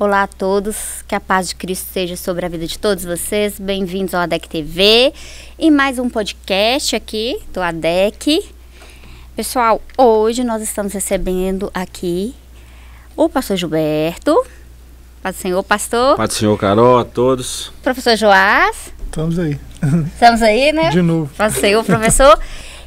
Olá a todos, que a paz de Cristo seja sobre a vida de todos vocês. Bem-vindos ao ADEC TV e mais um podcast aqui do ADEC. Pessoal, hoje nós estamos recebendo aqui o pastor Gilberto. Paz do Senhor, pastor. Paz do Senhor, Carol, a todos. Professor Joás. Estamos aí. Estamos aí, né? De novo. Paz do Senhor, professor.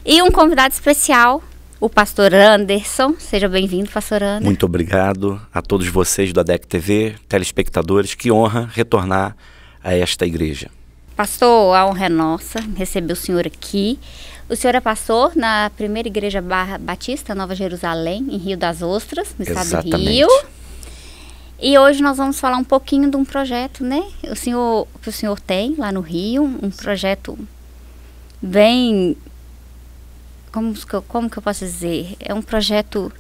e um convidado especial, o pastor Anderson. Seja bem-vindo, pastor Anderson. Muito obrigado a todos vocês do ADEC TV, telespectadores. Que honra retornar a esta igreja. Pastor, a honra é nossa receber o senhor aqui. O senhor é pastor na primeira igreja Batista, Nova Jerusalém, em Rio das Ostras, no estado Exatamente. do Rio. E hoje nós vamos falar um pouquinho de um projeto, né? O senhor que o senhor tem lá no Rio, um projeto bem como que eu, como que eu posso dizer? É um projeto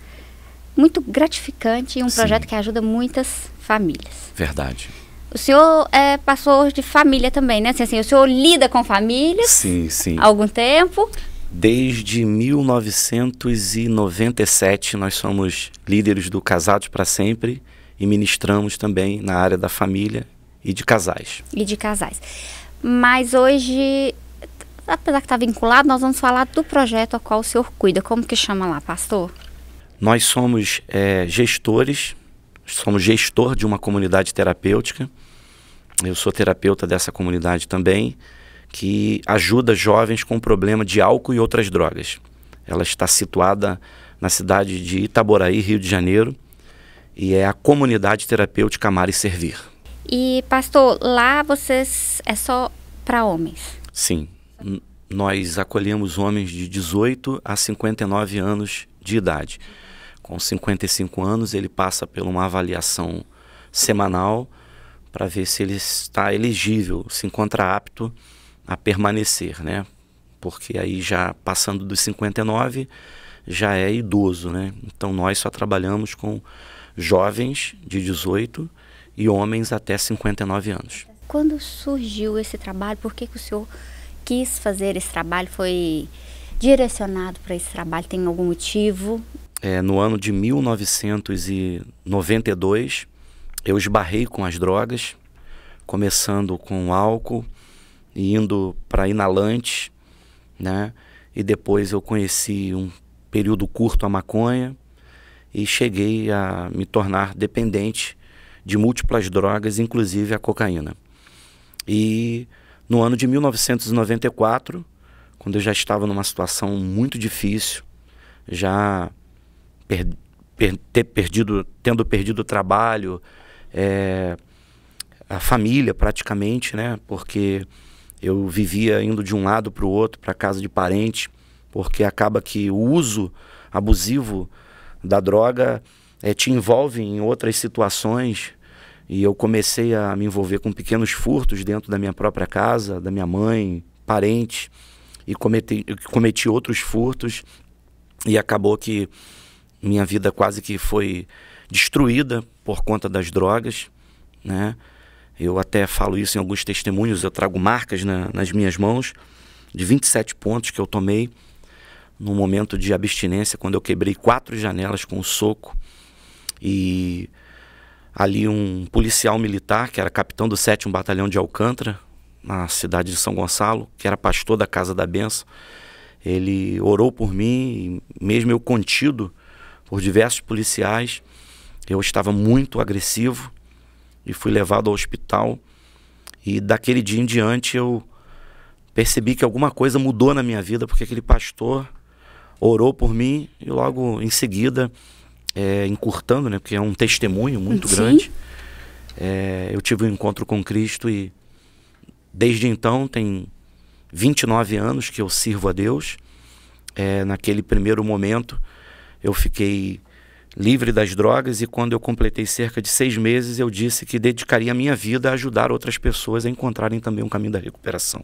muito gratificante e um Sim. projeto que ajuda muitas famílias. Verdade. O senhor é pastor de família também, né? Assim, assim, o senhor lida com famílias Sim, sim. há algum tempo. Desde 1997 nós somos líderes do Casados para Sempre e ministramos também na área da família e de casais. e de casais. Mas hoje, apesar que está vinculado, nós vamos falar do projeto ao qual o senhor cuida. Como que chama lá, pastor? Nós somos eh, gestores, somos gestor de uma comunidade terapêutica. Eu sou terapeuta dessa comunidade também, que ajuda jovens com problema de álcool e outras drogas. Ela está situada na cidade de Itaboraí, Rio de Janeiro, e é a comunidade terapêutica Amar e Servir. E, pastor, lá vocês é só para homens. Sim, nós acolhemos homens de 18 a 59 anos de idade. Com 55 anos, ele passa por uma avaliação semanal para ver se ele está elegível, se encontra apto a permanecer, né? Porque aí já passando dos 59 já é idoso, né? Então nós só trabalhamos com jovens de 18 e homens até 59 anos. Quando surgiu esse trabalho, por que, que o senhor quis fazer esse trabalho? Foi direcionado para esse trabalho? Tem algum motivo? É, no ano de 1992, eu esbarrei com as drogas, começando com álcool e indo para inalante, né? E depois eu conheci um período curto a maconha e cheguei a me tornar dependente de múltiplas drogas, inclusive a cocaína. E no ano de 1994, quando eu já estava numa situação muito difícil, já per, per, ter perdido, tendo perdido o trabalho, é, a família praticamente, né? Porque eu vivia indo de um lado para o outro, para casa de parente, porque acaba que o uso abusivo da droga eh, te envolve em outras situações e eu comecei a me envolver com pequenos furtos dentro da minha própria casa, da minha mãe, parentes, e cometi, cometi outros furtos e acabou que minha vida quase que foi destruída por conta das drogas, né? Eu até falo isso em alguns testemunhos, eu trago marcas na, nas minhas mãos de 27 pontos que eu tomei num momento de abstinência, quando eu quebrei quatro janelas com um soco e ali um policial militar, que era capitão do 7º Batalhão de Alcântara, na cidade de São Gonçalo, que era pastor da Casa da Benção, ele orou por mim, mesmo eu contido por diversos policiais, eu estava muito agressivo e fui levado ao hospital. E daquele dia em diante eu percebi que alguma coisa mudou na minha vida, porque aquele pastor orou por mim e logo em seguida, é, encurtando, né, porque é um testemunho muito Sim. grande, é, eu tive um encontro com Cristo e desde então tem 29 anos que eu sirvo a Deus. É, naquele primeiro momento eu fiquei livre das drogas e quando eu completei cerca de seis meses eu disse que dedicaria a minha vida a ajudar outras pessoas a encontrarem também um caminho da recuperação.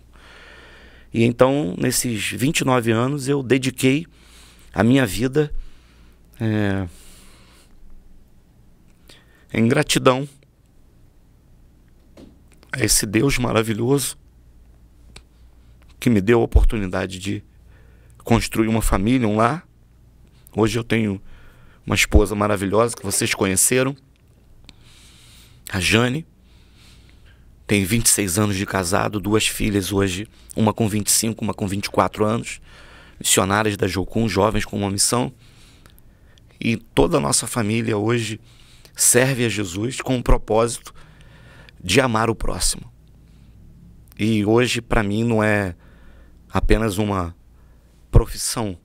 E então, nesses 29 anos, eu dediquei a minha vida é, em gratidão a esse Deus maravilhoso que me deu a oportunidade de construir uma família, um lar. Hoje eu tenho uma esposa maravilhosa que vocês conheceram. a Jane, tem 26 anos de casado, duas filhas hoje, uma com 25, uma com 24 anos, missionárias da Jocum, jovens com uma missão. E toda a nossa família hoje serve a Jesus com o propósito de amar o próximo. E hoje, para mim, não é apenas uma profissão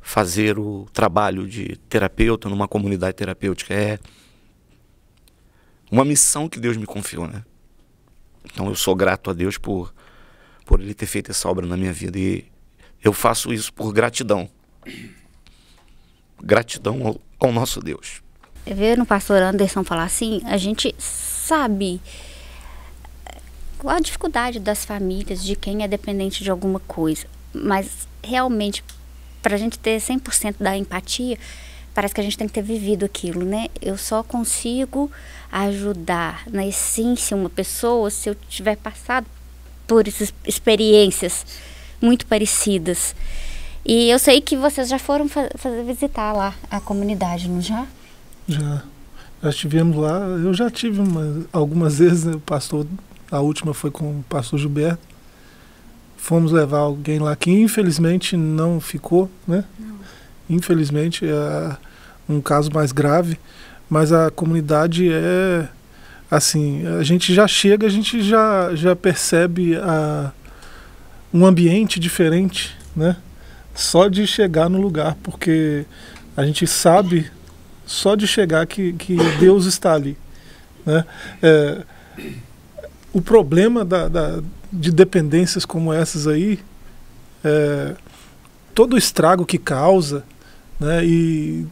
fazer o trabalho de terapeuta numa comunidade terapêutica. É uma missão que Deus me confiou, né? Então eu sou grato a Deus por, por Ele ter feito essa obra na minha vida. E eu faço isso por gratidão. Gratidão ao, ao nosso Deus. Ver no pastor Anderson falar assim, a gente sabe a dificuldade das famílias, de quem é dependente de alguma coisa. Mas realmente, para a gente ter 100% da empatia, parece que a gente tem que ter vivido aquilo, né? Eu só consigo ajudar na essência uma pessoa se eu tiver passado por essas experiências muito parecidas. E eu sei que vocês já foram visitar lá a comunidade, não já? Já. Já estivemos lá. Eu já tive uma, algumas vezes, né, o pastor, a última foi com o pastor Gilberto. Fomos levar alguém lá que infelizmente não ficou, né? Não. Infelizmente é um caso mais grave, mas a comunidade é assim, a gente já chega, a gente já, já percebe a, um ambiente diferente, né? Só de chegar no lugar, porque a gente sabe só de chegar que, que Deus está ali. Né? É, o problema da, da, de dependências como essas aí, é, todo o estrago que causa né, e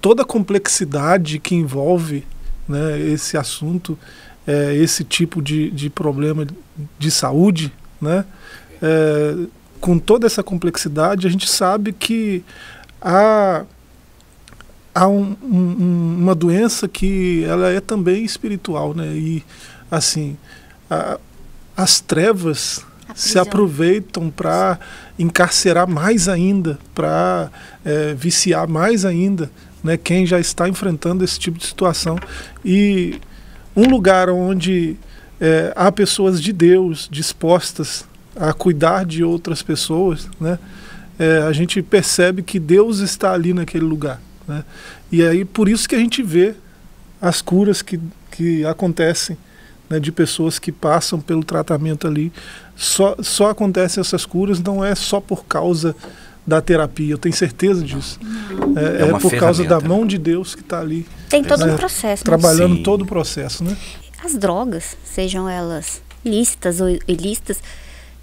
toda a complexidade que envolve né, esse assunto, é, esse tipo de, de problema de saúde, né, é, com toda essa complexidade, a gente sabe que há há um, um, uma doença que ela é também espiritual, né? E assim, a, as trevas se aproveitam para encarcerar mais ainda, para é, viciar mais ainda, né? Quem já está enfrentando esse tipo de situação e um lugar onde é, há pessoas de Deus dispostas a cuidar de outras pessoas, né? É, a gente percebe que Deus está ali naquele lugar. Né? E aí por isso que a gente vê as curas que, que acontecem né, de pessoas que passam pelo tratamento ali. Só, só acontecem essas curas, não é só por causa da terapia, eu tenho certeza disso. É, é, é por causa da mão de Deus que está ali. Tem todo né, um processo. Né? Trabalhando Sim. todo o processo. Né? As drogas, sejam elas lícitas ou ilícitas,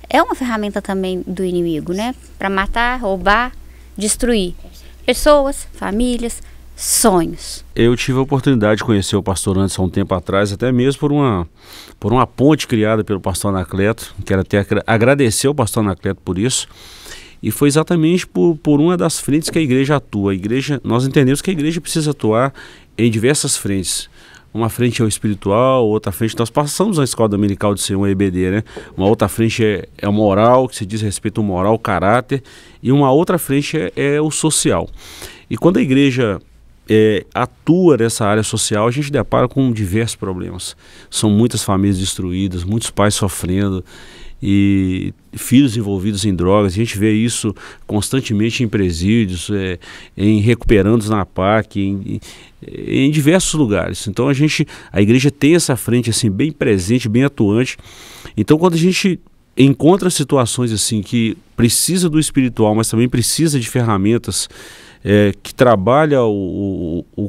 é uma ferramenta também do inimigo, né? Para matar, roubar, destruir pessoas, famílias, sonhos. Eu tive a oportunidade de conhecer o pastor Anderson um tempo atrás, até mesmo por uma, por uma ponte criada pelo pastor Anacleto. Quero até agradecer ao pastor Anacleto por isso. E foi exatamente por, por uma das frentes que a igreja atua. A igreja, nós entendemos que a igreja precisa atuar em diversas frentes. Uma frente é o espiritual, outra frente. Nós passamos na escola dominical de ser um EBD, né? Uma outra frente é, é a moral, que se diz respeito ao moral, caráter, e uma outra frente é, é o social. E quando a igreja é, atua nessa área social, a gente depara com diversos problemas. São muitas famílias destruídas, muitos pais sofrendo e filhos envolvidos em drogas. A gente vê isso constantemente em presídios, é, em recuperandos na PAC, em, em, diversos lugares. Então a gente, a igreja tem essa frente assim bem presente, bem atuante. Então quando a gente encontra situações assim que precisa do espiritual, mas também precisa de ferramentas é, que trabalha o, o,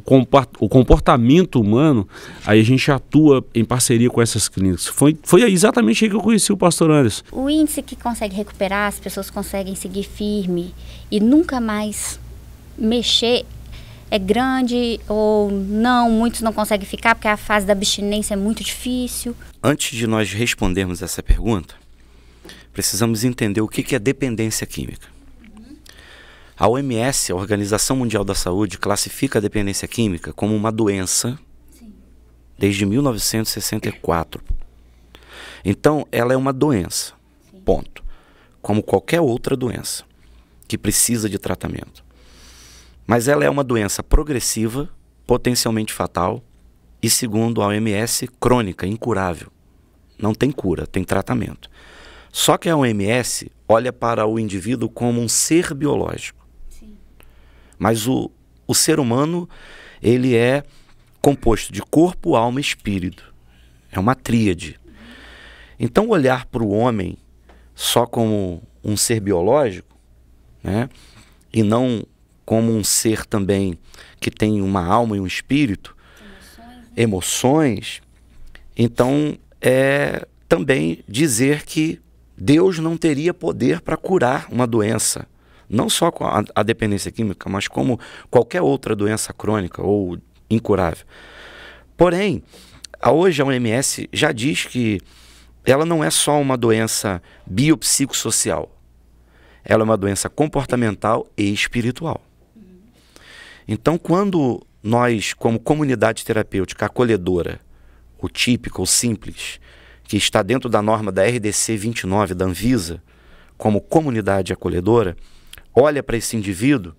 o, comportamento humano, aí a gente atua em parceria com essas clínicas. Foi, foi exatamente aí que eu conheci o pastor Anderson. O índice que consegue recuperar, as pessoas conseguem seguir firme e nunca mais mexer é grande ou não, muitos não conseguem ficar porque a fase da abstinência é muito difícil? Antes de nós respondermos essa pergunta, precisamos entender o que é dependência química. A OMS, a Organização Mundial da Saúde, classifica a dependência química como uma doença Sim. desde 1964. Então, ela é uma doença. Sim. Ponto. Como qualquer outra doença que precisa de tratamento. Mas ela é uma doença progressiva, potencialmente fatal e segundo a OMS, crônica, incurável. Não tem cura, tem tratamento. Só que a OMS olha para o indivíduo como um ser biológico. Mas o, o ser humano, ele é composto de corpo, alma e espírito. É uma tríade. Então, olhar para o homem só como um ser biológico, né, e não como um ser também que tem uma alma e um espírito, emoções, né? emoções então é também dizer que Deus não teria poder para curar uma doença, não só a, a dependência química, mas como qualquer outra doença crônica ou incurável. Porém, hoje a OMS já diz que ela não é só uma doença biopsicossocial. Ela é uma doença comportamental e espiritual. Então, quando nós, como comunidade terapêutica acolhedora, o típico, o simples, que está dentro da norma da RDC 29 da Anvisa, como comunidade acolhedora, olha para esse indivíduo,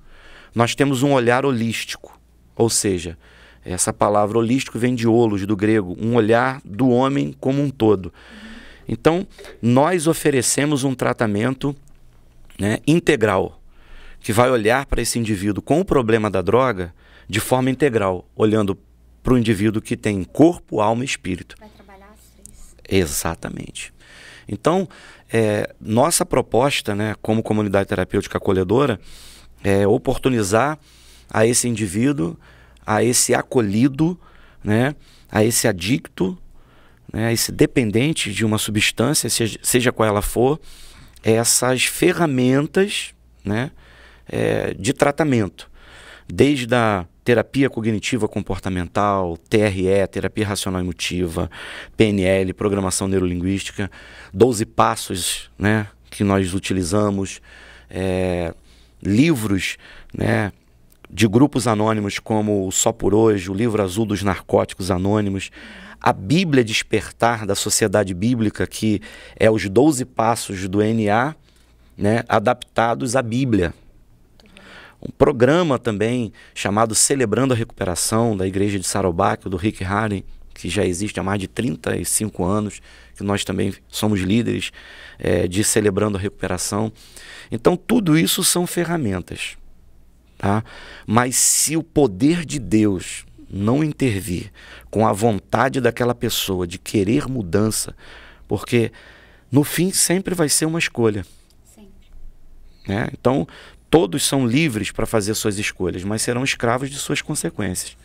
nós temos um olhar holístico. Ou seja, essa palavra holístico vem de holos, do grego, um olhar do homem como um todo. Então, nós oferecemos um tratamento né, integral, que vai olhar para esse indivíduo com o problema da droga de forma integral, olhando para o indivíduo que tem corpo, alma e espírito. Vai trabalhar as três. Exatamente. Então, é, nossa proposta, né, como comunidade terapêutica acolhedora, é oportunizar a esse indivíduo, a esse acolhido, né, a esse adicto, né, esse dependente de uma substância, seja, seja qual ela for, essas ferramentas né, é, de tratamento, desde a terapia cognitiva comportamental, TRE, terapia racional emotiva, PNL, programação neurolinguística, 12 passos né, que nós utilizamos, é, livros né, de grupos anônimos como o Só por Hoje, o livro azul dos narcóticos anônimos, a Bíblia Despertar da Sociedade Bíblica, que é os 12 passos do NA, né, adaptados à Bíblia. Um programa também chamado Celebrando a Recuperação, da Igreja de Sarobac, do Rick Harry, que já existe há mais de 35 anos, que nós também somos líderes é, de Celebrando a Recuperação. Então, tudo isso são ferramentas. Tá? Mas se o poder de Deus não intervir com a vontade daquela pessoa de querer mudança, porque no fim sempre vai ser uma escolha. Né? Então, todos são livres para fazer suas escolhas, mas serão escravos de suas consequências.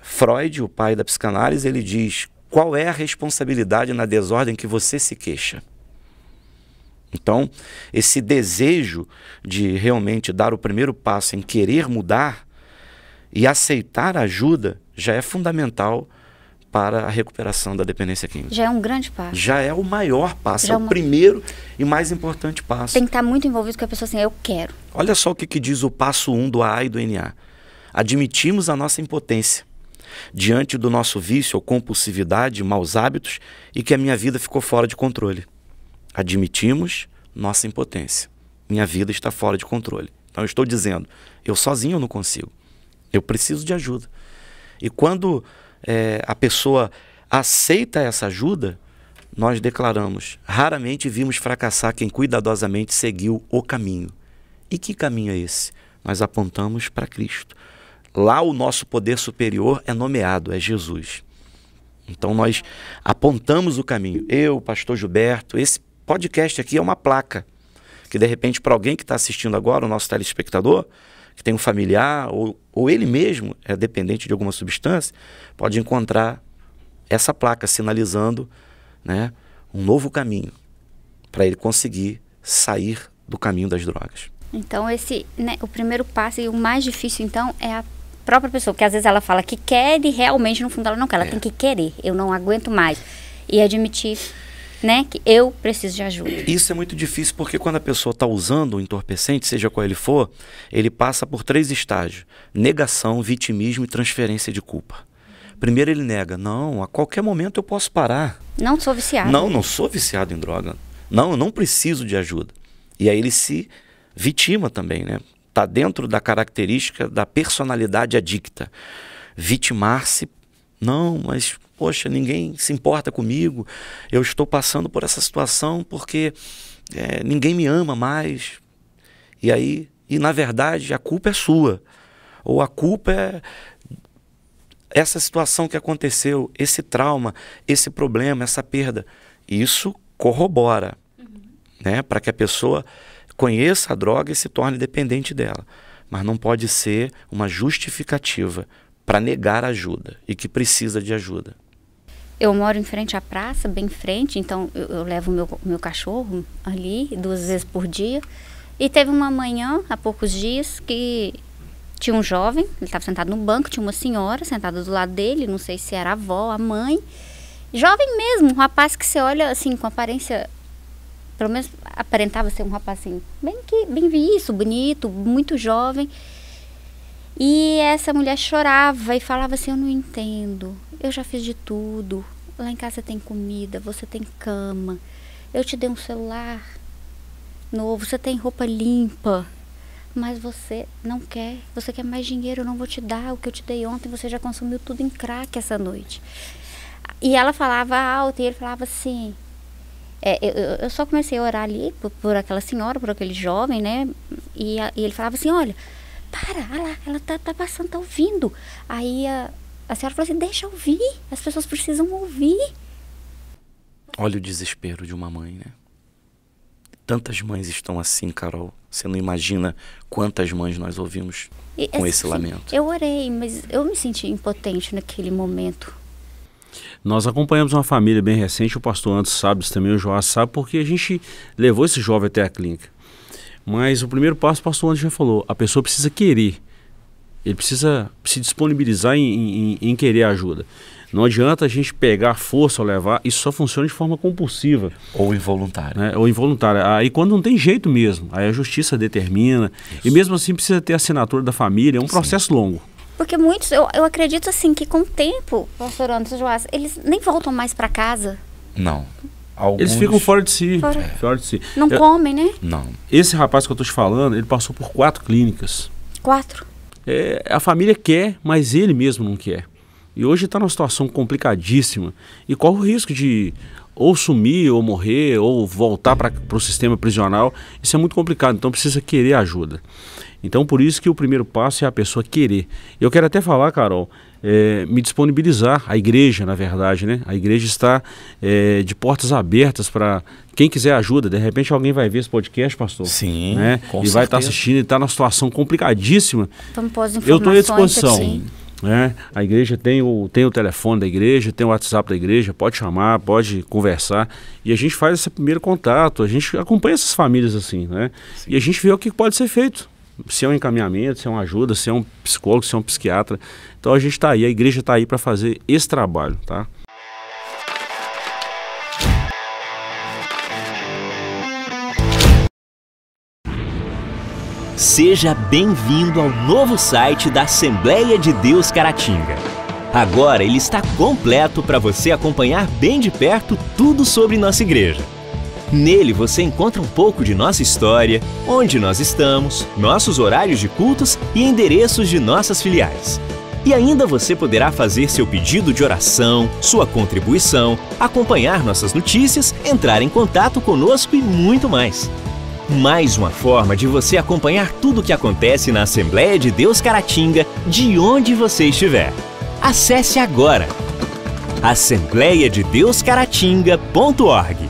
Freud, o pai da psicanálise, ele diz: qual é a responsabilidade na desordem que você se queixa? Então, esse desejo de realmente dar o primeiro passo em querer mudar e aceitar ajuda já é fundamental para a recuperação da dependência química. Já é um grande passo. Já é o maior passo, já é, é o uma... primeiro e mais importante passo. Tem que estar muito envolvido com a pessoa assim, eu quero. Olha só o que, que diz o passo 1 um do AA e do NA. Admitimos a nossa impotência diante do nosso vício ou compulsividade, maus hábitos e que a minha vida ficou fora de controle. Admitimos nossa impotência. Minha vida está fora de controle. Então eu estou dizendo, eu sozinho não consigo. Eu preciso de ajuda. E quando é, a pessoa aceita essa ajuda, nós declaramos: raramente vimos fracassar quem cuidadosamente seguiu o caminho. E que caminho é esse? Nós apontamos para Cristo. Lá o nosso poder superior é nomeado, é Jesus. Então nós apontamos o caminho. Eu, pastor Gilberto, esse podcast aqui é uma placa que de repente para alguém que está assistindo agora, o nosso telespectador, que tem um familiar ou, ou ele mesmo é dependente de alguma substância, pode encontrar essa placa sinalizando né, um novo caminho para ele conseguir sair do caminho das drogas. Então esse, né, o primeiro passo e o mais difícil então é a própria pessoa, porque às vezes ela fala que quer e realmente no fundo ela não quer, ela é. tem que querer. Eu não aguento mais e admitir né? Que eu preciso de ajuda. Isso é muito difícil porque quando a pessoa está usando o entorpecente, seja qual ele for, ele passa por três estágios: negação, vitimismo e transferência de culpa. Primeiro ele nega, não, a qualquer momento eu posso parar. Não sou viciado. Não, não sou viciado em droga. Não, eu não preciso de ajuda. E aí ele se vitima também, né? Está dentro da característica da personalidade adicta. Vitimar-se Não, mas poxa, ninguém se importa comigo. Eu estou passando por essa situação porque é, ninguém me ama mais. E aí, e na verdade, a culpa é sua. Ou a culpa é essa situação que aconteceu, esse trauma, esse problema, essa perda. Isso corrobora, uhum. né, para que a pessoa conheça a droga e se torne dependente dela. Mas não pode ser uma justificativa para negar ajuda e que precisa de ajuda. Eu moro em frente à praça, bem em frente, então eu, eu levo meu, meu cachorro ali duas vezes por dia. E teve uma manhã, há poucos dias, que tinha um jovem, ele estava sentado no banco, tinha uma senhora sentada do lado dele, não sei se era a avó, a mãe. Jovem mesmo, um rapaz que você olha assim, com aparência. Pelo menos aparentava ser um rapaz assim, bem, que, bem visto, bonito, muito jovem. E essa mulher chorava e falava assim: Eu não entendo, eu já fiz de tudo. Lá em casa tem comida, você tem cama, eu te dei um celular novo, você tem roupa limpa mas você não quer, você quer mais dinheiro, eu não vou te dar o que eu te dei ontem, você já consumiu tudo em crack essa noite. E ela falava alto e ele falava assim. É, eu, eu, só comecei a orar ali por, por, aquela senhora, por aquele jovem, né? E, e ele falava assim: olha, para, olha lá, ela tá, tá passando, tá ouvindo. Aí a, a senhora falou assim: deixa ouvir, as pessoas precisam ouvir. Olha o desespero de uma mãe, né? Tantas mães estão assim, Carol. Você não imagina quantas mães nós ouvimos e, com esse assim, lamento. Eu orei, mas eu me senti impotente naquele momento. Nós acompanhamos uma família bem recente, o pastor Antes sabe isso também, o Joás sabe, porque a gente levou esse jovem até a clínica. Mas o primeiro passo, o pastor Antes já falou, a pessoa precisa querer. Ele precisa se disponibilizar em, em, em querer ajuda. Não adianta a gente pegar força ou levar, isso só funciona de forma compulsiva. Ou involuntária. Né? Ou involuntária. Aí quando não tem jeito mesmo, aí a justiça determina. Isso. E mesmo assim precisa ter assinatura da família, é um Sim. processo longo. Porque muitos, eu, eu acredito assim, que com o tempo, pastor Anderson Joás, eles nem voltam mais para casa. Não. Alguns... Eles ficam fora de si. Fora, fora de si. Não eu, comem, né? Não. Esse rapaz que eu tô te falando, ele passou por quatro clínicas. Quatro? É, a família quer, mas ele mesmo não quer. E hoje está numa situação complicadíssima e corre o risco de ou sumir, ou morrer, ou voltar para o sistema prisional. Isso é muito complicado, então precisa querer ajuda. Então por isso que o primeiro passo é a pessoa querer. Eu quero até falar, Carol, é, me disponibilizar, a igreja, na verdade, né? A igreja está é, de portas abertas para quem quiser ajuda. De repente alguém vai ver esse podcast, pastor. Sim. Né? e vai estar tá assistindo e está numa situação complicadíssima. Então, Eu estou à disposição. Sim. Né? A igreja tem o, tem o telefone da igreja, tem o WhatsApp da igreja, pode chamar, pode conversar. E a gente faz esse primeiro contato, a gente acompanha essas famílias assim, né? E a gente vê o que pode ser feito. Se é um encaminhamento, se é uma ajuda, se é um psicólogo, se é um psiquiatra. Então a gente está aí, a igreja está aí para fazer esse trabalho, tá? Seja bem-vindo ao novo site da Assembleia de Deus Caratinga. Agora ele está completo para você acompanhar bem de perto tudo sobre nossa igreja. Nele você encontra um pouco de nossa história, onde nós estamos, nossos horários de cultos e endereços de nossas filiais. E ainda você poderá fazer seu pedido de oração, sua contribuição, acompanhar nossas notícias, entrar em contato conosco e muito mais. Mais uma forma de você acompanhar tudo o que acontece na Assembleia de Deus Caratinga, de onde você estiver. Acesse agora assembleiadedeuscaratinga.org.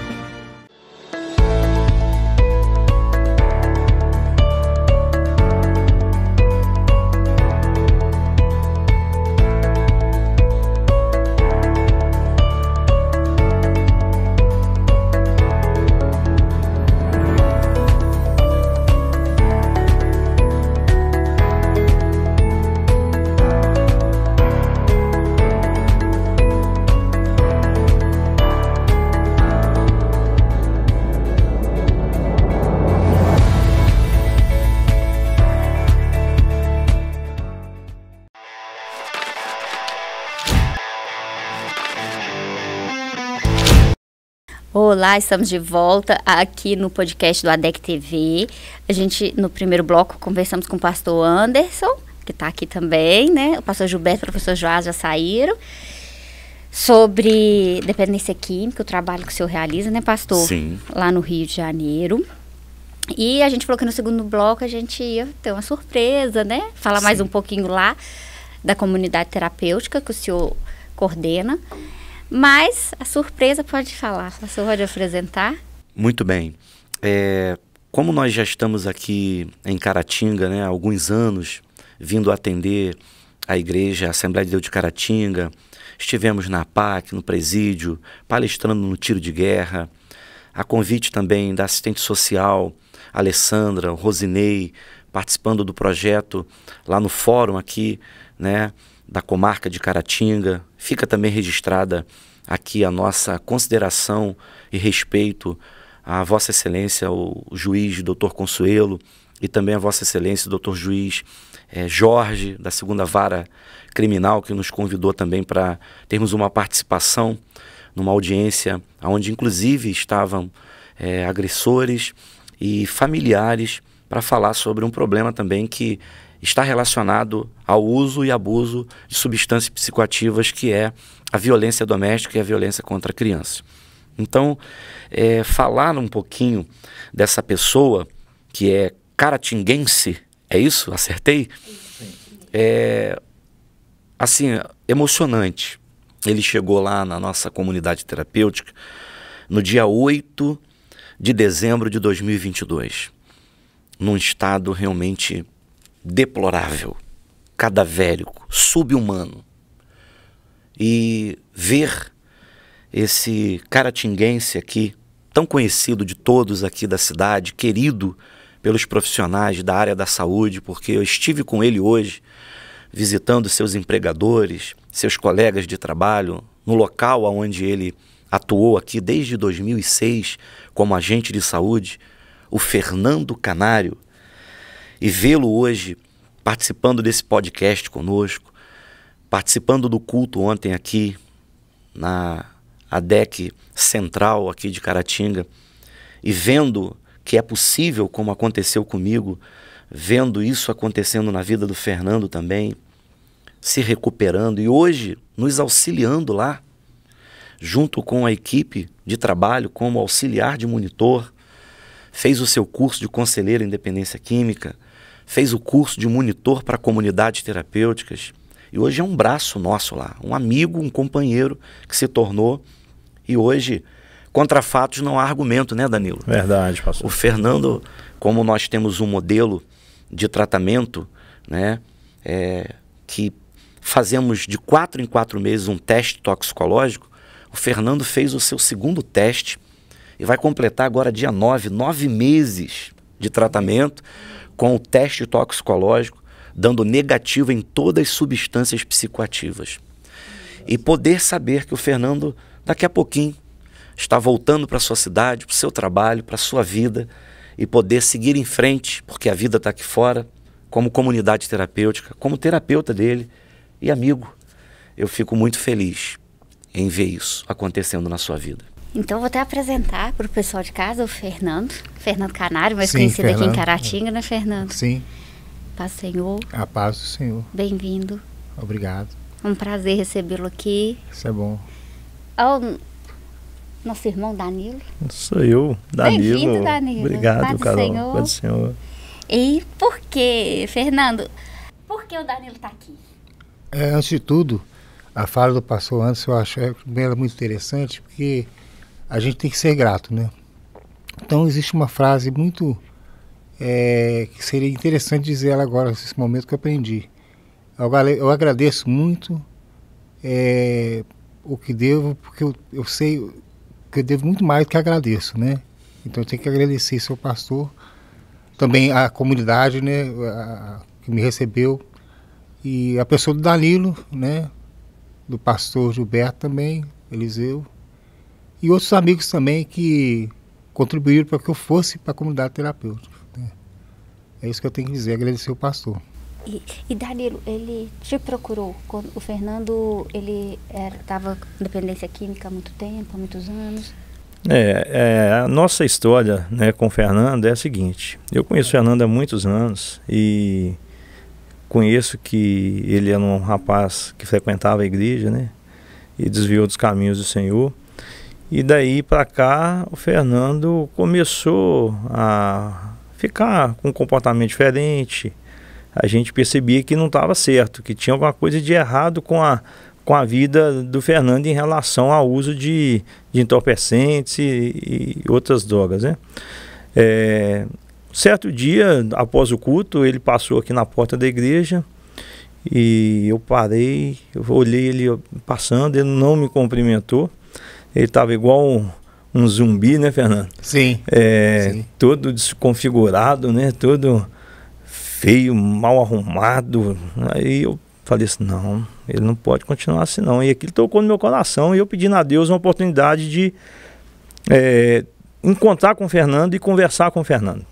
Olá, estamos de volta aqui no podcast do ADEC TV. A gente, no primeiro bloco, conversamos com o pastor Anderson, que está aqui também, né? O pastor Gilberto e o professor Joás já saíram. Sobre dependência química, o trabalho que o senhor realiza, né, pastor? Sim. Lá no Rio de Janeiro. E a gente falou que no segundo bloco a gente ia ter uma surpresa, né? Falar Sim. mais um pouquinho lá da comunidade terapêutica que o senhor coordena. Mas a surpresa pode falar, senhor pode apresentar? Muito bem. É, como nós já estamos aqui em Caratinga né, há alguns anos, vindo atender a igreja, a Assembleia de Deus de Caratinga, estivemos na PAC, no presídio, palestrando no tiro de guerra, a convite também da assistente social, Alessandra, Rosinei, participando do projeto lá no fórum aqui, né, da comarca de Caratinga. Fica também registrada aqui a nossa consideração e respeito à Vossa Excelência, o juiz Dr. Consuelo, e também a Vossa Excelência, o Dr. Juiz eh, Jorge, da segunda vara criminal, que nos convidou também para termos uma participação numa audiência onde inclusive estavam eh, agressores e familiares para falar sobre um problema também que está relacionado ao uso e abuso de substâncias psicoativas, que é a violência doméstica e a violência contra a criança. Então, é, falar um pouquinho dessa pessoa que é caratinguense, é isso? Acertei? É, assim, emocionante. Ele chegou lá na nossa comunidade terapêutica no dia 8 de dezembro de 2022, num estado realmente deplorável, cadavérico, subhumano. E ver esse caratinguense aqui, tão conhecido de todos aqui da cidade, querido pelos profissionais da área da saúde, porque eu estive com ele hoje visitando seus empregadores, seus colegas de trabalho, no local onde ele atuou aqui desde 2006 como agente de saúde, o Fernando Canário, e vê-lo hoje participando desse podcast conosco, participando do culto ontem aqui na ADEC Central aqui de Caratinga e vendo que é possível, como aconteceu comigo, vendo isso acontecendo na vida do Fernando também, se recuperando e hoje nos auxiliando lá, junto com a equipe de trabalho como auxiliar de monitor, fez o seu curso de conselheiro em dependência química, fez o curso de monitor para comunidades terapêuticas e hoje é um braço nosso lá, um amigo, um companheiro que se tornou e hoje contra fatos não há argumento, né, Danilo? Verdade, pastor. O Fernando, como nós temos um modelo de tratamento, né, é, que fazemos de quatro em quatro meses um teste toxicológico, o Fernando fez o seu segundo teste e vai completar agora dia 9, nove meses de tratamento com o teste toxicológico, dando negativo em todas as substâncias psicoativas. E poder saber que o Fernando, daqui a pouquinho, está voltando para a sua cidade, para o seu trabalho, para a sua vida e poder seguir em frente, porque a vida está aqui fora, como comunidade terapêutica, como terapeuta dele e amigo. Eu fico muito feliz em ver isso acontecendo na sua vida. Então vou até apresentar para o pessoal de casa o Fernando, Fernando Canário, mais Sim, conhecido aqui em Fernando. Caratinga, né, Fernando? Sim, Paz Senhor, a paz do Senhor. bem-vindo. Obrigado. Um prazer recebê-lo aqui. Isso é bom. Ao nosso irmão Danilo. Sou eu, Danilo. Bem-vindo, Danilo. Obrigado, Paz Carol. Senhor. Paz do Senhor. E por que, Fernando? Por que o Danilo está aqui? É, antes de tudo, a fala do pastor Anderson eu acho é, ela muito interessante, porque a gente tem que ser grato, né? Então existe uma frase muito é, que seria interessante dizer ela agora, nesse momento que eu aprendi. Eu, eu agradeço muito é, o que devo, porque eu, eu sei que eu devo muito mais do que agradeço, né? Então eu tenho que agradecer seu pastor, também a comunidade, né, a- que me recebeu e a pessoa do Danilo, né, do pastor Gilberto também, Eliseu e outros amigos também que contribuíram para que eu fosse para a comunidade terapêutica. né. É isso que eu tenho que dizer, agradecer o pastor. E, e Danilo, ele te procurou quando o Fernando ele estava com dependência química há muito tempo, há muitos anos. É, é, a nossa história né, com o Fernando é a seguinte. Eu conheço o Fernando há muitos anos e conheço que ele era um rapaz que frequentava a igreja, né? E desviou dos caminhos do Senhor. E daí para cá o Fernando começou a ficar com um comportamento diferente. A gente percebia que não estava certo, que tinha alguma coisa de errado com a com a vida do Fernando em relação ao uso de, de entorpecentes e, e outras drogas, né? É, certo dia, após o culto, ele passou aqui na porta da igreja e eu parei, eu olhei ele passando, ele não me cumprimentou. Ele estava igual um, um, zumbi, né, Fernando? Sim, é, sim. Todo desconfigurado, né? Todo feio, mal arrumado. Aí eu falei assim, não, ele não pode continuar assim não. E aquilo tocou no meu coração e eu pedindo a Deus uma oportunidade de é, encontrar com o Fernando e conversar com o Fernando.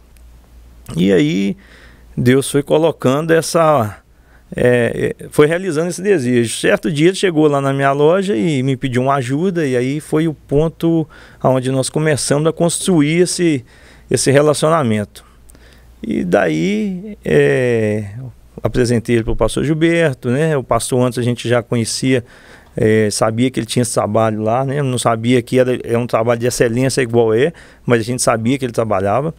E aí Deus foi colocando essa. É, foi realizando esse desejo. Certo dia ele chegou lá na minha loja e me pediu uma ajuda, e aí foi o ponto onde nós começamos a construir esse, esse relacionamento. E daí é, apresentei ele para o pastor Gilberto, né? O pastor antes a gente já conhecia, é, sabia que ele tinha esse trabalho lá, né? Não sabia que era é um trabalho de excelência igual é, mas a gente sabia que ele trabalhava.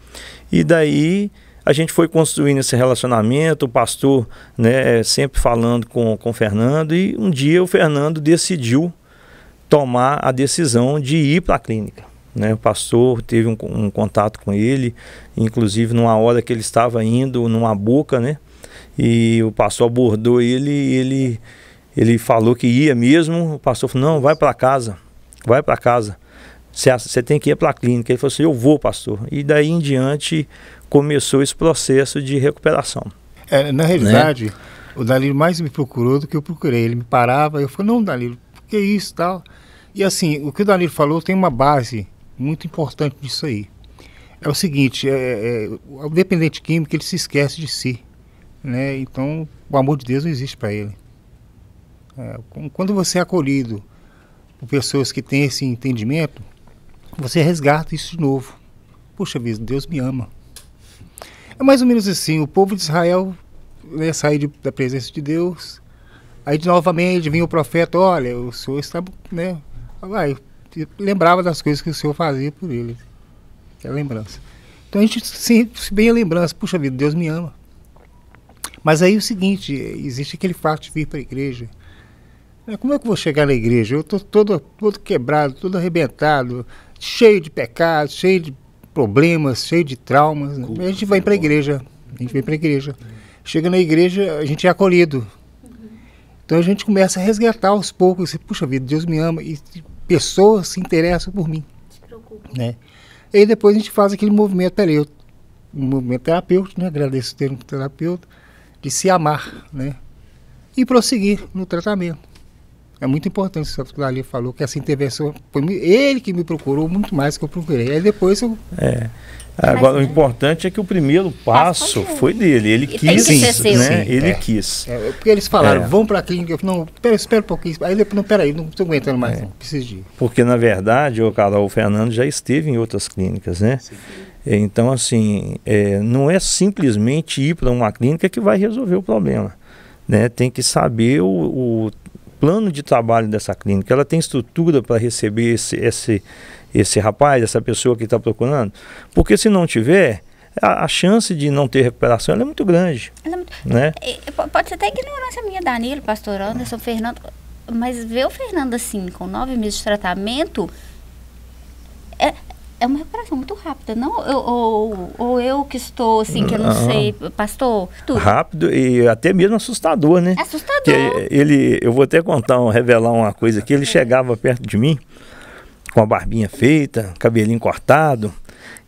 E daí a gente foi construindo esse relacionamento, o pastor, né, sempre falando com, com o Fernando, e um dia o Fernando decidiu tomar a decisão de ir para a clínica. Né, o pastor teve um, um, contato com ele, inclusive numa hora que ele estava indo numa boca, né? E o pastor abordou ele e ele, ele falou que ia mesmo. O pastor falou: Não, vai para casa, vai para casa. Você tem que ir para a clínica. Ele falou assim: Eu vou, pastor. E daí em diante começou esse processo de recuperação. É, na realidade, né? o Danilo mais me procurou do que eu procurei. Ele me parava, eu falei: Não, Danilo, por que isso tal? E assim, o que o Danilo falou tem uma base muito importante disso aí. É o seguinte: é, é, o dependente químico ele se esquece de si. Né? Então, o amor de Deus não existe para ele. É, quando você é acolhido por pessoas que têm esse entendimento, você resgata isso de novo. Puxa vida, Deus me ama. É mais ou menos assim, o povo de Israel né, sair de, da presença de Deus, aí de novamente vinha o profeta, olha, o Senhor está, né, vai, lembrava das coisas que o Senhor fazia por ele, que é a lembrança. Então a gente se, se bem a lembrança, puxa vida, Deus me ama. Mas aí é o seguinte, existe aquele fato de vir para a igreja. É, como é que eu vou chegar na igreja? Eu estou todo, todo quebrado, todo arrebentado, cheio de pecados, cheio de problemas, cheio de traumas. Né? A gente vai para a igreja. A gente vem para a igreja. Chega na igreja, a gente é acolhido. Então a gente começa a resgatar aos poucos. Puxa vida, Deus me ama. E pessoas se interessam por mim. Se preocupa. Né? E aí depois a gente faz aquele movimento, eu, um movimento terapêutico, né? agradeço o termo terapeuta de se amar, né? E prosseguir no tratamento. É muito importante isso que o Ali falou, que essa intervenção foi ele que me procurou muito mais que eu procurei. Aí depois eu. É. Agora, Mas, o importante é que o primeiro passo foi dele. Ele quis, que né? Ele é. quis. É, porque eles falaram, é. vão para a clínica. Eu falei, não, pera, espera um pouquinho. Aí depois, não, peraí, não estou aguentando mais, é. não. Preciso de ir. Porque, na verdade, o Carol o Fernando já esteve em outras clínicas, né? Sim. Então, assim, é, não é simplesmente ir para uma clínica que vai resolver o problema. Né? Tem que saber o, o plano de trabalho dessa clínica. Ela tem estrutura para receber esse, esse, esse rapaz, essa pessoa que está procurando? Porque se não tiver, a, a, chance de não ter recuperação é muito grande. É muito... Né? Pode ser até ignorância minha, Danilo, pastor Anderson, Fernando, mas ver o Fernando assim, com nove meses de tratamento, é, é uma recuperação muito rápida, não? Eu, ou, ou eu que estou, assim, que eu não, não. sei, pastor? Tudo. Rápido e até mesmo assustador, né? Assustador. Que ele, eu vou até contar, revelar uma coisa aqui. Ele chegava perto de mim com a barbinha feita, cabelinho cortado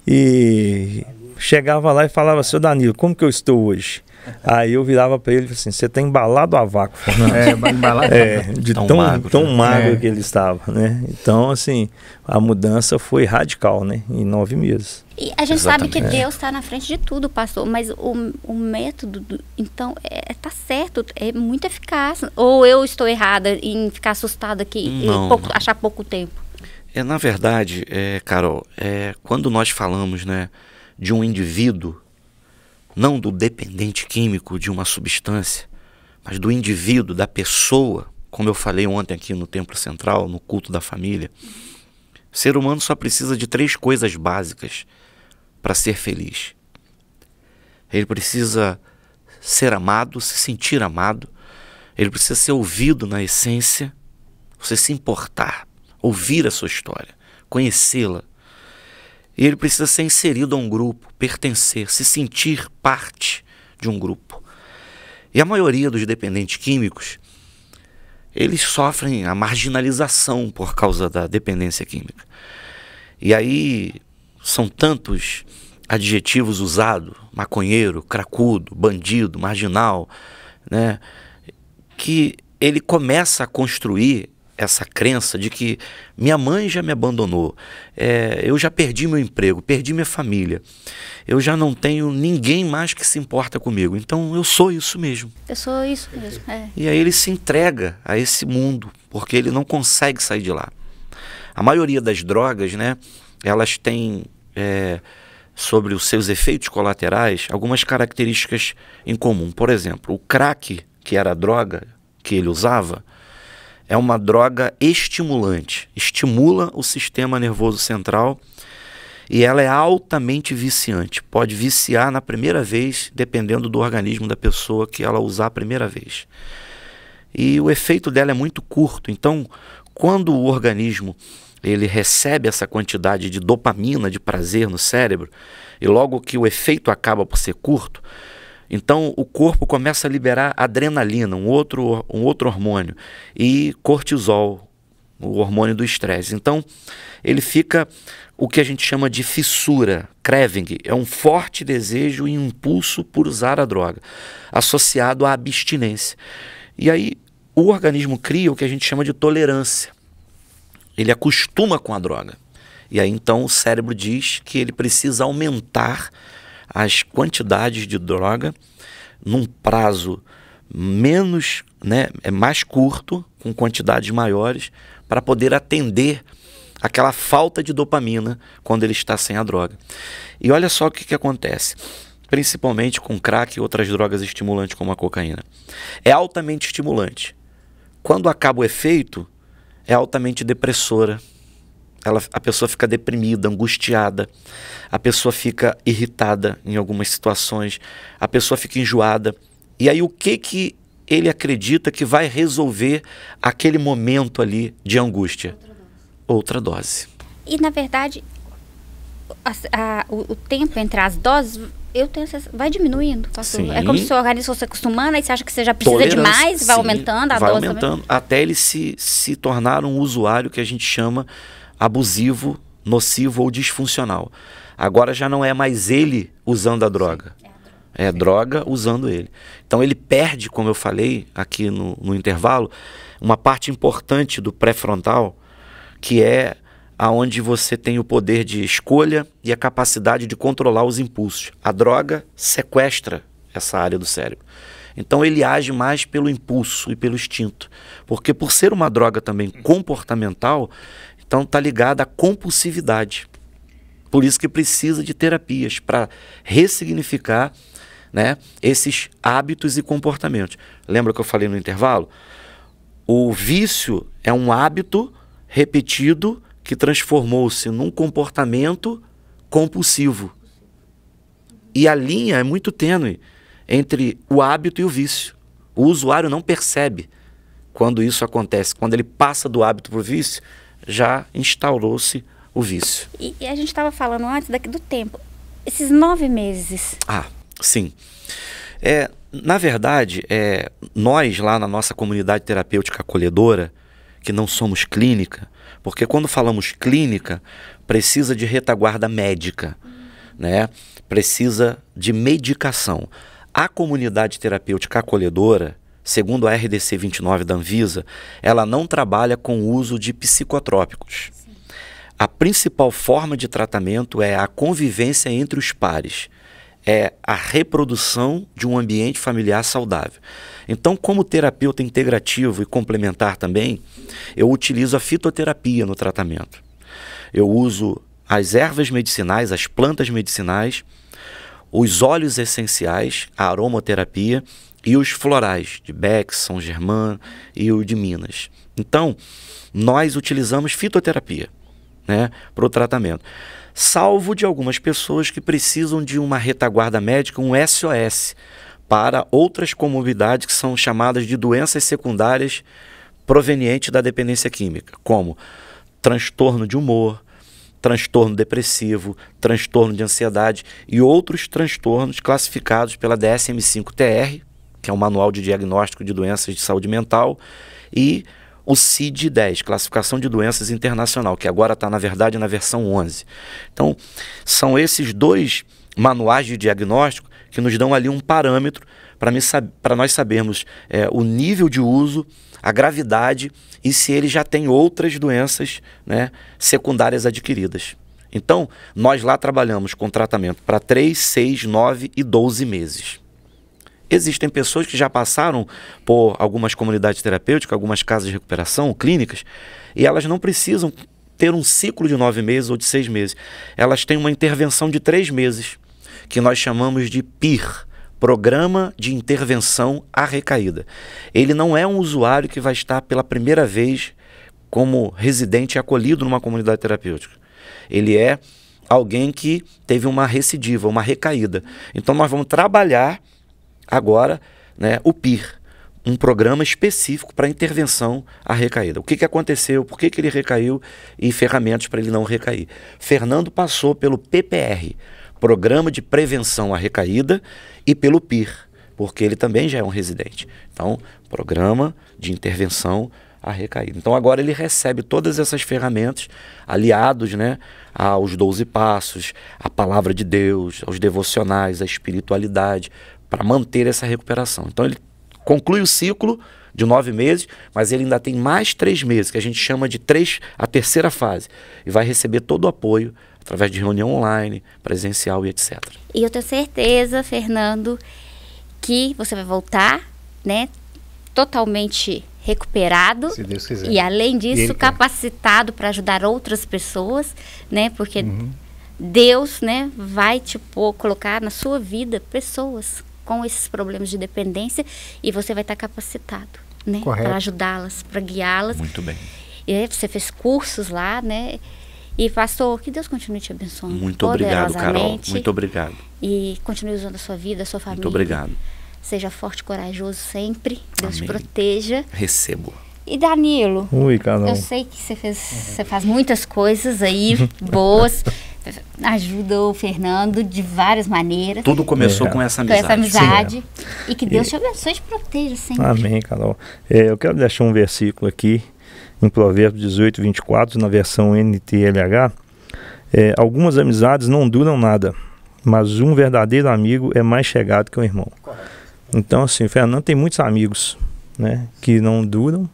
e chegava lá e falava, seu Danilo, como que eu estou hoje? Aí eu virava para ele e falei assim: você está embalado a vácuo, Fernando. É, embalado. É, de tão, tão magro, tão né? magro é. que ele estava, né? Então, assim, a mudança foi radical, né? Em nove meses. E a gente Exatamente. sabe que Deus está na frente de tudo, pastor, mas o, o método, do, então, é, tá certo, é muito eficaz. Ou eu estou errada em ficar assustada aqui não, e pouco, não. achar pouco tempo? É, na verdade, é, Carol, é, quando nós falamos né, de um indivíduo, não do dependente químico de uma substância, mas do indivíduo, da pessoa, como eu falei ontem aqui no Templo Central, no culto da família, o ser humano só precisa de três coisas básicas para ser feliz. Ele precisa ser amado, se sentir amado, ele precisa ser ouvido na essência, você se importar, ouvir a sua história, conhecê-la. E ele precisa ser inserido a um grupo, pertencer, se sentir parte de um grupo. E a maioria dos dependentes químicos, eles sofrem a marginalização por causa da dependência química. E aí são tantos adjetivos usados, maconheiro, cracudo, bandido, marginal, né, que ele começa a construir essa crença de que minha mãe já me abandonou, é, eu já perdi meu emprego, perdi minha família, eu já não tenho ninguém mais que se importa comigo, então eu sou isso mesmo. Eu sou isso mesmo. É. E aí ele se entrega a esse mundo, porque ele não consegue sair de lá. A maioria das drogas, né, elas têm é, sobre os seus efeitos colaterais algumas características em comum. Por exemplo, o crack, que era a droga que ele usava, é uma droga estimulante, estimula o sistema nervoso central e ela é altamente viciante. Pode viciar na primeira vez, dependendo do organismo da pessoa que ela usar a primeira vez. E o efeito dela é muito curto, então quando o organismo ele recebe essa quantidade de dopamina, de prazer no cérebro, e logo que o efeito acaba por ser curto, então o corpo começa a liberar adrenalina, um outro, um outro hormônio, e cortisol, o hormônio do estresse. Então ele fica o que a gente chama de fissura, craving, é um forte desejo e impulso por usar a droga, associado à abstinência. E aí o organismo cria o que a gente chama de tolerância ele acostuma com a droga. E aí então o cérebro diz que ele precisa aumentar as quantidades de droga num prazo menos, né, é mais curto, com quantidades maiores, para poder atender aquela falta de dopamina quando ele está sem a droga. E olha só o que, que acontece, principalmente com crack e outras drogas estimulantes como a cocaína. É altamente estimulante. Quando acaba o efeito, é altamente depressora. Ela, a pessoa fica deprimida, angustiada, a pessoa fica irritada em algumas situações, a pessoa fica enjoada. E aí o que que ele acredita que vai resolver aquele momento ali de angústia? Outra dose. Outra dose. E na verdade, a, a, o, o tempo entre as doses eu tenho vai diminuindo, pastor. É como se o organismo fosse acostumando, aí você acha que você já precisa de mais, vai sim, aumentando a vai dose. aumentando, também. até ele se, se tornar um usuário que a gente chama abusivo, nocivo ou disfuncional. Agora já não é mais ele usando a droga. É a droga usando ele. Então ele perde, como eu falei aqui no, no intervalo, uma parte importante do pré-frontal, que é aonde você tem o poder de escolha e a capacidade de controlar os impulsos. A droga sequestra essa área do cérebro. Então ele age mais pelo impulso e pelo instinto, porque por ser uma droga também comportamental, então está ligada à compulsividade. Por isso que precisa de terapias para ressignificar né, esses hábitos e comportamentos. Lembra que eu falei no intervalo? O vício é um hábito repetido que transformou-se num comportamento compulsivo. E a linha é muito tênue entre o hábito e o vício. O usuário não percebe quando isso acontece. Quando ele passa do hábito para o vício, já instaurou-se o vício. E, e a gente estava falando antes daqui do tempo. Esses nove meses. Ah, sim. É, na verdade, é, nós lá na nossa comunidade terapêutica acolhedora, que não somos clínica, porque quando falamos clínica, precisa de retaguarda médica, né? precisa de medicação. A comunidade terapêutica acolhedora, segundo a RDC 29 da Anvisa, ela não trabalha com o uso de psicotrópicos. A principal forma de tratamento é a convivência entre os pares, é a reprodução de um ambiente familiar saudável. Então, como terapeuta integrativo e complementar também, eu utilizo a fitoterapia no tratamento. eu uso as ervas medicinais, as plantas medicinais, os óleos essenciais, a aromaterapia e os florais de Bex, São Germain e o de Minas. Então, nós utilizamos fitoterapia né, para o tratamento. Salvo de algumas pessoas que precisam de uma retaguarda médica, um SOS, para outras comorbidades que são chamadas de doenças secundárias provenientes da dependência química, como transtorno de humor, transtorno depressivo, transtorno de ansiedade e outros transtornos classificados pela DSM-5-TR, que é o Manual de Diagnóstico de Doenças de Saúde Mental, e o CID-10, Classificação de Doenças Internacional, que agora está, na verdade, na versão 11. Então, são esses dois manuais de diagnóstico que nos dão ali um parâmetro para nós sabermos é, o nível de uso, a gravidade e se ele já tem outras doenças né, secundárias adquiridas. Então, nós lá trabalhamos com tratamento para 3, 6, 9 e 12 meses. Existem pessoas que já passaram por algumas comunidades terapêuticas, algumas casas de recuperação, clínicas, e elas não precisam ter um ciclo de nove meses ou de seis meses. Elas têm uma intervenção de três meses, que nós chamamos de PIR Programa de Intervenção à Recaída. Ele não é um usuário que vai estar pela primeira vez como residente acolhido numa comunidade terapêutica. Ele é alguém que teve uma recidiva, uma recaída. Então nós vamos trabalhar agora né, o PIR, um programa específico para intervenção à recaída. O que, que aconteceu, por que, que ele recaiu e ferramentas para ele não recair. Fernando passou pelo PPR, Programa de Prevenção à Recaída, e pelo PIR, porque ele também já é um residente. Então, Programa de Intervenção à Recaída. Então, agora ele recebe todas essas ferramentas aliados né, aos 12 passos, à palavra de Deus, aos devocionais, à espiritualidade, para manter essa recuperação. Então ele conclui o ciclo de nove meses, mas ele ainda tem mais três meses, que a gente chama de três, a terceira fase, e vai receber todo o apoio através de reunião online, presencial e etc. E eu tenho certeza, Fernando, que você vai voltar, né, totalmente recuperado Se Deus quiser. e além disso quer. capacitado para ajudar outras pessoas, né, porque Deus, né, vai tipo colocar na sua vida pessoas com esses problemas de dependência e você vai estar capacitado, né, para ajudá-las, para guiá-las. Muito bem. E aí você fez cursos lá, né? E pastor, que Deus continue te abençoando. Muito obrigado, Carol. Muito obrigado. E continue usando a sua vida, a sua família. Muito obrigado. Seja forte e corajoso sempre. Deus te Amém. proteja. Recebo. E Danilo, Ui, Carol. eu sei que você fez, você faz muitas coisas aí boas. Ajuda o Fernando de várias maneiras. Tudo começou É. com essa Com amizade. essa amizade. E que Deus te abençoe e te proteja sempre. Amém, Carol. É, eu quero deixar um versículo aqui, em Provérbios 18, 24, na versão NTLH. É, Algumas amizades não duram nada, mas um verdadeiro amigo é mais chegado que um irmão. Então, assim, o Fernando tem muitos amigos né, que não duram,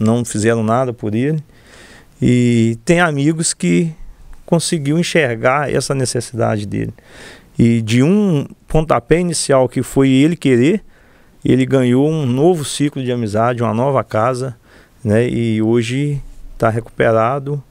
não fizeram nada por ele, e tem amigos que conseguiu enxergar essa necessidade dele. E de um pontapé inicial que foi ele querer, ele ganhou um novo ciclo de amizade, uma nova casa, né? E hoje está recuperado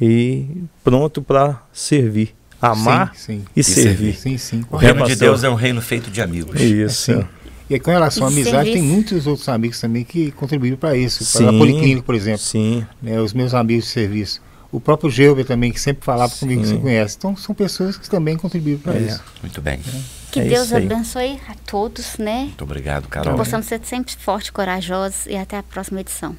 e pronto para servir, amar Sim, sim. e, servir. servir. Sim, sim. O reino de. Deus é um reino feito de amigos. Isso. Sim. E com relação à E amizade, tem muitos outros amigos também que contribuíram para isso. Sim. Para a Policlínica, por exemplo. Sim. né, os meus amigos de serviço o próprio Geuber também, que sempre falava Sim. comigo, que você conhece. Então, são pessoas que também contribuíram para é. isso. Muito bem. É. Que é Deus abençoe a todos, né? Muito obrigado, Carol. Que possamos ser sempre fortes, corajosos e até a próxima edição.